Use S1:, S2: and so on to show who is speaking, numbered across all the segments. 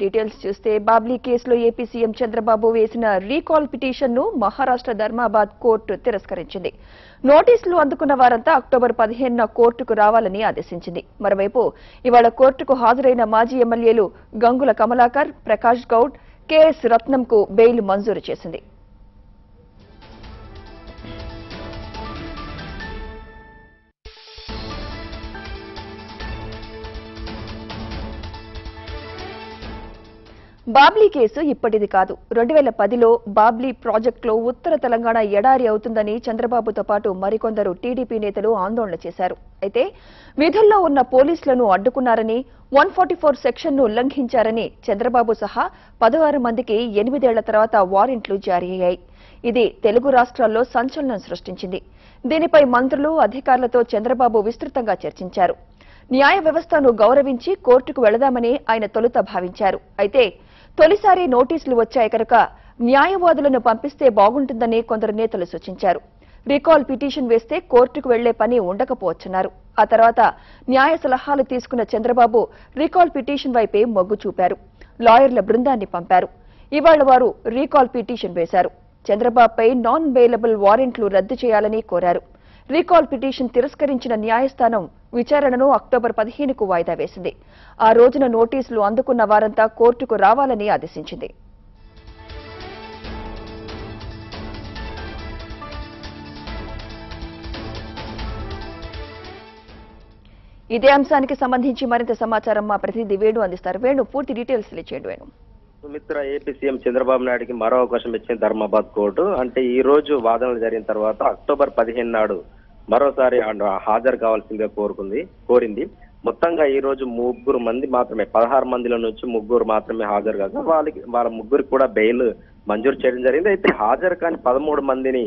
S1: Details చూస్తే బాబ్లీ కేసులో AP CM Chandrababu వేసిన రీకాల్ పిటిషన్ను మహారాష్ట్ర ధర్మాబాద్ కోర్టు తిరస్కరించింది. నోటీసులు అందుకున్న వారంతా అక్టోబర్ పదిహేనున కోర్టుకు రావాలని ఆదేశించింది. మరోవైపు ఇవాళ కోర్టుకు హాజరైన మాజీ ఎమ్మెల్యేలు గంగుల కమలాకర్ ప్రకాష్ గౌడ్ కెఎస్ రత్నంకు బెయిల్ మంజూరు చేసింది. బాబ్లీ కేసు ఇప్పటిది కాదు. రెండు వేల పదిలో బాబ్లీ ప్రాజెక్టులో ఉత్తర తెలంగాణ ఎడారి అవుతుందని చంద్రబాబుతో పాటు మరికొందరు టీడీపీ నేతలు ఆందోళన చేశారు. అయితే విధుల్లో ఉన్న పోలీసులను అడ్డుకున్నారని వన్ ఫార్టీ ఫోర్ సెక్షన్ను ఉల్లంఘించారని చంద్రబాబు సహా పదహారు మందికి ఎనిమిదేళ్ళ తర్వాత వారెంట్లు జారీ అయ్యాయి. ఇది తెలుగు రాష్ట్రాల్లో సంచలనం సృష్టించింది. దీనిపై మంత్రులు అధికారులతో చంద్రబాబు విస్తృతంగా చర్చించారు. న్యాయ వ్యవస్థను గౌరవించి కోర్టుకు వెళదామని ఆయన తొలుత భావించారు. అయితే తొలిసారి నోటీసులు వచ్చాయి కనుక న్యాయవాదులను పంపిస్తే బాగుంటుందని కొందరు నేతలు సూచించారు. రీకాల్ పిటిషన్ వేస్తే కోర్టుకు వెళ్ళే పని ఉండకపోవచ్చన్నారు. ఆ తర్వాత న్యాయ సలహాలు తీసుకున్న చంద్రబాబు రీకాల్ పిటిషన్ వైపే మొగ్గు చూపారు. లాయర్ల బృందాన్ని పంపారు. ఇవాళ వారు రీకాల్ పిటిషన్ వేశారు. చంద్రబాబుపై నాన్ బెయిలబుల్ వారెంట్లు రద్దు చేయాలని కోరారు. రీకాల్ పిటిషన్ తిరస్కరించిన న్యాయస్థానం విచారణను అక్టోబర్ పదిహేనుకు వాయిదా వేసింది. ఆ రోజున నోటీసులు అందుకున్న వారంతా కోర్టుకు రావాలని ఆదేశించింది. ఇదే అంశానికి సంబంధించి మరింత సమాచారం మా ప్రతినిధి వేణు అందిస్తారు. వేణు పూర్తి డీటెయిల్స్ తెలియచేయండి వేణు.
S2: సుమిత్ర ఏపీ సీఎం చంద్రబాబు నాయుడుకి మరో అవకాశం ఇచ్చింది ధర్మాబాద్ కోర్టు. అంటే ఈ రోజు వాదనలు జరిగిన తర్వాత అక్టోబర్ పదిహేను నాడు మరోసారి హాజరు కావాల్సిందిగా కోరుకుంది కోరింది. మొత్తంగా ఈ రోజు ముగ్గురు మంది మాత్రమే పదహారు మందిలో నుంచి ముగ్గురు మాత్రమే హాజరు కాగా వాళ్ళకి వాళ్ళ ముగ్గురికి కూడా బెయిల్ మంజూరు చేయడం జరిగింది. అయితే హాజరు కాని పదమూడు మందిని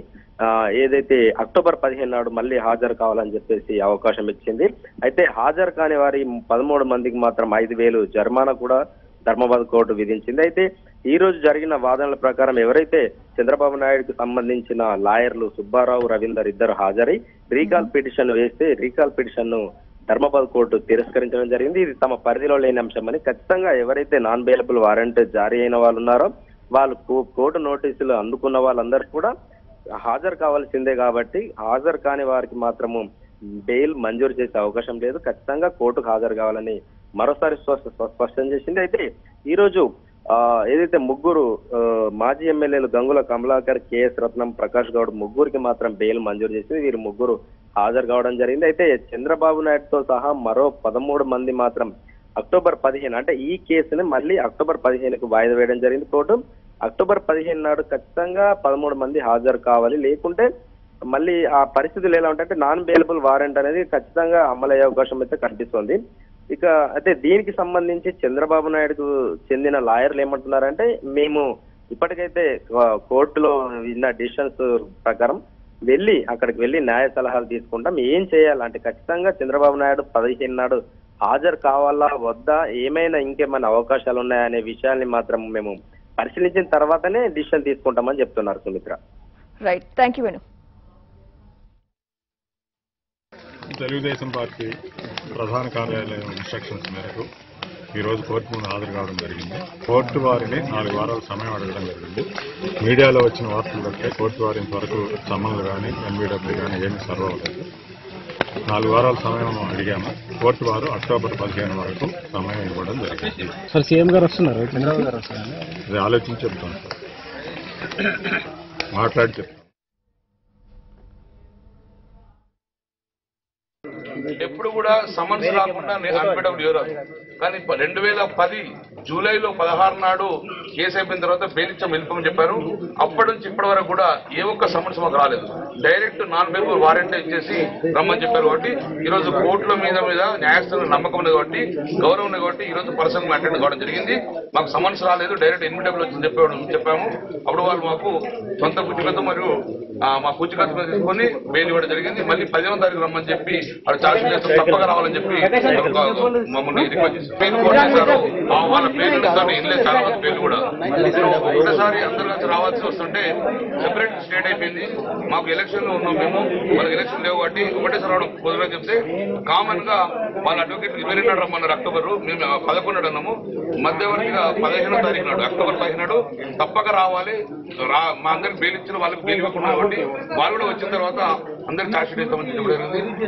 S2: ఏదైతే అక్టోబర్ పదిహేను నాడు మళ్ళీ హాజరు కావాలని చెప్పేసి అవకాశం ఇచ్చింది. అయితే హాజరు కాని వారి పదమూడు మందికి మాత్రం ఐదు వేలు జరిమానా కూడా ధర్మాబాద్ కోర్టు విధించింది. అయితే ఈ రోజు జరిగిన వాదనల ప్రకారం ఎవరైతే చంద్రబాబు నాయుడుకు సంబంధించిన లాయర్లు సుబ్బారావు రవీందర్ ఇద్దరు హాజరై రీకాల్ పిటిషన్ వేస్తే రీకాల్ పిటిషన్ను ధర్మాబాద్ కోర్టు తిరస్కరించడం జరిగింది. ఇది తమ పరిధిలో లేని అంశమని ఖచ్చితంగా ఎవరైతే నాన్ బెయిలబుల్ వారెంట్ జారీ అయిన వాళ్ళు ఉన్నారో వాళ్ళు కోర్టు నోటీసులు అందుకున్న వాళ్ళందరూ కూడా హాజరు కావాల్సిందే కాబట్టి హాజరు కాని వారికి మాత్రము బెయిల్ మంజూరు చేసే అవకాశం లేదు. ఖచ్చితంగా కోర్టుకు హాజరు కావాలని మరోసారి స్పష్ట- స్పష్టం చేసింది. అయితే ఈరోజు ఆ, ఏదైతే ముగ్గురు మాజీ ఎమ్మెల్యేలు గంగుల కమలాకర్ కేఎస్ రత్నం ప్రకాష్ గౌడ్ ముగ్గురికి మాత్రం బెయిల్ మంజూరు చేసింది. వీరు ముగ్గురు హాజరు కావడం జరిగింది. అయితే చంద్రబాబు నాయుడుతో సహా మరో పదమూడు మంది మాత్రం అక్టోబర్ పదిహేను అంటే ఈ కేసుని మళ్ళీ అక్టోబర్ పదిహేనుకు వాయిదా వేయడం జరిగింది. కోర్టు అక్టోబర్ పదిహేను నాడు ఖచ్చితంగా పదమూడు మంది హాజరు కావాలి. లేకుంటే మళ్ళీ ఆ పరిస్థితులు ఎలా ఉంటాయంటే నాన్ బెయిలబుల్ వారెంట్ అనేది ఖచ్చితంగా అమలయ్యే అవకాశం అయితే కనిపిస్తోంది. ఇక అయితే దీనికి సంబంధించి చంద్రబాబు నాయుడుకు చెందిన లాయర్లు ఏమంటున్నారంటే మేము ఇప్పటికైతే కోర్టులో విన్న డిసిషన్స్ ప్రకారం వెళ్ళి అక్కడికి వెళ్ళి న్యాయ సలహాలు తీసుకుంటాం. ఏం చేయాలంటే ఖచ్చితంగా చంద్రబాబు నాయుడు పదిహేను నాడు హాజరు కావాలా? వద్దా? ఏమైనా ఇంకేమైనా అవకాశాలు ఉన్నాయా? అనే విషయాన్ని మాత్రం మేము పరిశీలించిన తర్వాతనే డిసిషన్ తీసుకుంటామని చెప్తున్నారు Sumitra.
S1: Right thank you Venu
S3: Telugu Desam party ప్రధాన కార్యాలయం ఇన్స్ట్రక్షన్స్ మేరకు ఈరోజు కోర్టు ముందు హాజరు కావడం జరిగింది. కోర్టు వారిని నాలుగు వారాల సమయం అడగడం జరిగింది. మీడియాలో వచ్చిన వార్తలు బట్టే కోర్టు వారి ఇంతవరకు సమ్మన్లు కానీ ఎన్బిడబ్ల్యూ కానీ ఏమీ సర్వ్ అవ్వలేదు. నాలుగు వారాల సమయం అడిగాము. కోర్టు వారు అక్టోబర్ పదిహేను వరకు సమయం ఇవ్వడం జరిగింది.
S4: సార్ సీఎం గారు వస్తున్నారు. చంద్రబాబు గారు వస్తున్నారు.
S3: అది ఆలోచించి చెప్తాను సార్. మాట్లాడి చెప్తాను.
S5: It ఎప్పుడు కూడా సమన్స్ రాకుండా అనిపించడం లేరు కానీ రెండు వేల పది జూలైలో పదహారు నాడు కేసు అయిపోయిన తర్వాత బెయిల్ ఇచ్చాం వెళ్ళిపోమని చెప్పారు. అప్పటి నుంచి ఇప్పటి వరకు కూడా ఏ ఒక్క సమన్స్ మాకు రాలేదు. డైరెక్ట్ నాన్ బెయిల్ వారెంట్ ఇచ్చేసి రమ్మని చెప్పారు కాబట్టి ఈ రోజు కోర్టుల మీద మీద న్యాయస్థానం నమ్మకం ఉంది కాబట్టి గౌరవం ఉంది కాబట్టి ఈ రోజు పర్సనల్ అటెండ్ కావడం జరిగింది. మాకు సమన్స్ రాలేదు. డైరెక్ట్ ఎన్మిటబుల్ వచ్చింది చెప్పాడు చెప్పాము. అప్పుడు వాళ్ళు మాకు సొంత పుచ్చికతో మరియు మా పుచ్చికతో తీసుకొని బెయిల్ ఇవ్వడం జరిగింది. మళ్ళీ పదిహేనో తారీఖు రమ్మని చెప్పి వాళ్ళు చార్జ్ చేస్తాం తప్పక రావాలని చెప్పి మమ్మల్ని రిక్వెస్ట్ చేశారు పేరు కోట్ చేశారు ఆ, వాళ్ళ ఇస్తాను ఇన్లేదు చాలా మంది పేర్లు కూడా. ఒకటేసారి అందరూ రావాల్సి వస్తుంటే సెపరేట్ స్టేట్ అయిపోయింది. మాకు ఎలక్షన్లో ఉన్నాం మేము. మనకి ఎలక్షన్ లేవు కాబట్టి ఒకటేసారి రావడం కుదరని చెప్తే కామన్గా వాళ్ళ అడ్వకేట్ ఇరవై రెండు రమ్మన్నారు అక్టోబర్. మేము పదకొండు అన్నాము. మధ్యవర్తిగా పదిహేనో తారీఖు నాడు అక్టోబర్ పదిహేను నాడు తప్పక రావాలి. మా అందరికి బెయిల్ ఇచ్చిన వాళ్ళకి బెయిల్ ఇవ్వకుండా కాబట్టి వాళ్ళు కూడా వచ్చిన తర్వాత అందరికి షీట్ ఇస్తామని చెప్పడం జరిగింది.